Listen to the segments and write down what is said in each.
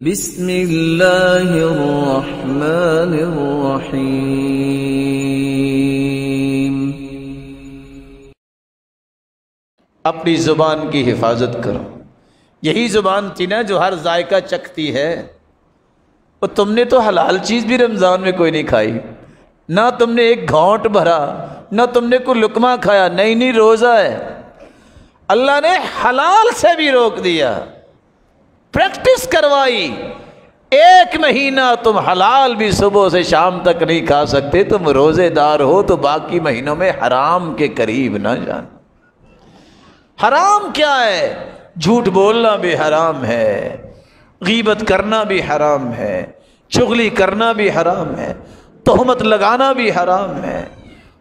بسم اللہ الرحمن الرحیم۔ اپنی زبان کی حفاظت کرو۔ یہی زبان تھی نا جو ہر ذائقہ چکھتی ہے۔ اور تم نے تو حلال چیز بھی رمضان میں کوئی نہیں کھائی۔ نہ تم نے ایک گھونٹ بھرا، نہ تم نے کوئی لکمہ کھایا، نئی نئی روزہ ہے۔ اللہ نے حلال سے بھی روک دیا۔ پریکٹس کروائی۔ ایک مہینہ تم حلال بھی صبح سے شام تک نہیں کھا سکتے، تم روزے دار ہو تو باقی مہینوں میں حرام کے قریب نہ جان۔ حرام کیا ہے؟ جھوٹ بولنا بھی حرام ہے، غیبت کرنا بھی حرام ہے، چغلی کرنا بھی حرام ہے، تہمت لگانا بھی حرام ہے،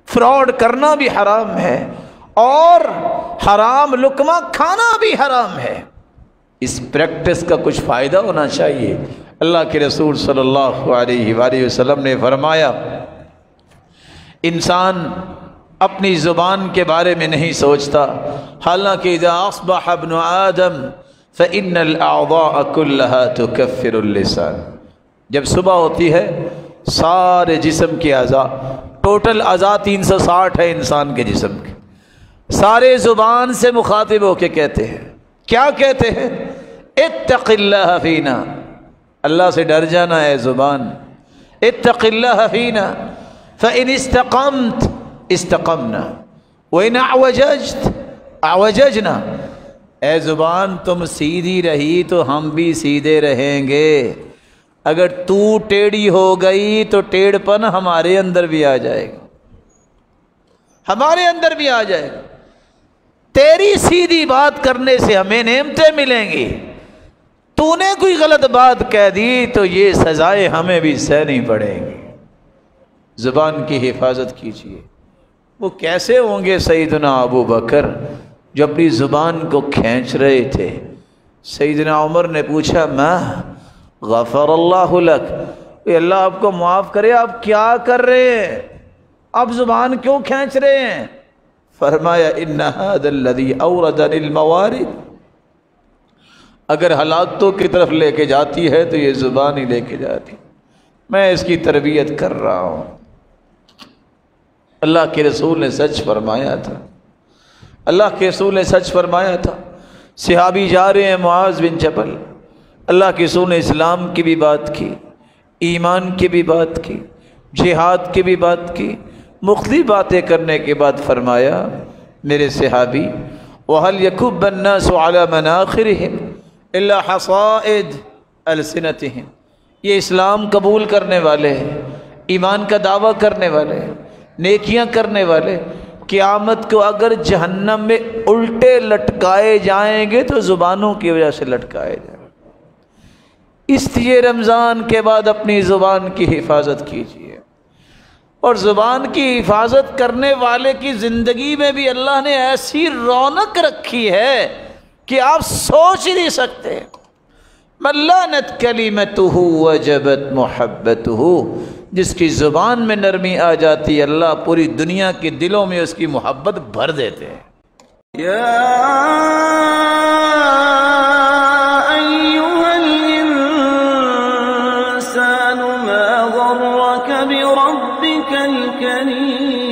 فراڈ کرنا بھی حرام ہے، اور حرام لکمہ کھانا بھی حرام ہے۔ اس پریکٹس کا کچھ فائدہ ہونا چاہیے۔ اللہ کے رسول صلی اللہ علیہ وآلہ وسلم نے فرمایا، انسان اپنی زبان کے بارے میں نہیں سوچتا، حالانکہ اذا اصبح ابن آدم، فإن الأعضاء كلها تكفر اللسان۔ جب صبح ہوتی ہے، سارے جسم کے اعضاء ٹوٹل اعضاء تین سو ساٹھ ہے انسان کے جسم کے۔ سارے زبان سے مخاطب ہو کے کہتے ہیں۔ کیا کہتے ہیں؟ اتق اللہ فینا۔ اللہ سے ڈر جانا ہے زبان۔ اتق اللہ فینا۔ فإن استقمت استقمنا۔ وإن اعوججت اعوججنا اے زبان، تم سیدھی رہی تو ہم بھی سیدھے رہیں گے۔ اگر تو ٹیڑھی ہو گئی تو ٹیڑھ پن ہمارے اندر بھی آ جائے گا۔ ہمارے اندر بھی آ جائے گا۔ تیری سیدھی بات کرنے سے ہمیں نعمتیں ملیں گی۔ تو نے کوئی غلط بات کہہ دی تو یہ سزائیں ہمیں بھی سہنی پڑیں گی۔ زبان کی حفاظت کیجیے۔ وہ کیسے ہوں گے سیدنا ابو بکر جو اپنی زبان کو کھینچ رہے تھے؟ سیدنا عمر نے پوچھا میں غفر اللہ لک۔ اے اللہ، آپ کو معاف کرے، آپ کیا کر رہے ہیں؟ آپ زبان کیوں کھینچ رہے ہیں؟ فرمایا ان هذا الذي الموارد اگر حالاتوں کی طرف لے کے جاتی ہے تو یہ زبان ہی لے کے جاتی میں اس کی تربیت کر رہا ہوں۔ اللہ کے رسول نے سچ فرمایا تھا۔ اللہ کے رسول نے سچ فرمایا تھا۔ صحابی جا رہے ہیں معاذ بن جبل۔ اللہ کے رسول نے اسلام کی بھی بات کی، ایمان کی بھی بات کی، جہاد کی بھی بات کی۔ مختلف باتیں کرنے کے بعد فرمایا، میرے صحابی وحل یقب بننا سعلی مناخر اللہ حصائد السنتہم یہ اسلام قبول کرنے والے ہیں، ایمان کا دعویٰ کرنے والے ہیں، نیکیاں کرنے والے قیامت کو اگر جہنم میں الٹے لٹکائے جائیں گے تو زبانوں کی وجہ سے لٹکائے جائیں اس لیے رمضان کے بعد اپنی زبان کی حفاظت کیجیے اور زبان کی حفاظت کرنے والے کی زندگی میں بھی اللہ نے ایسی رونق رکھی ہے کہ آپ سوچ نہیں سکتے۔ ملانت کلیمت ہو وجبت محبت ہو جس کی زبان میں نرمی آ جاتی اللہ پوری دنیا کے دلوں میں اس کی محبت بھر دیتے ہیں۔ ربك الكريم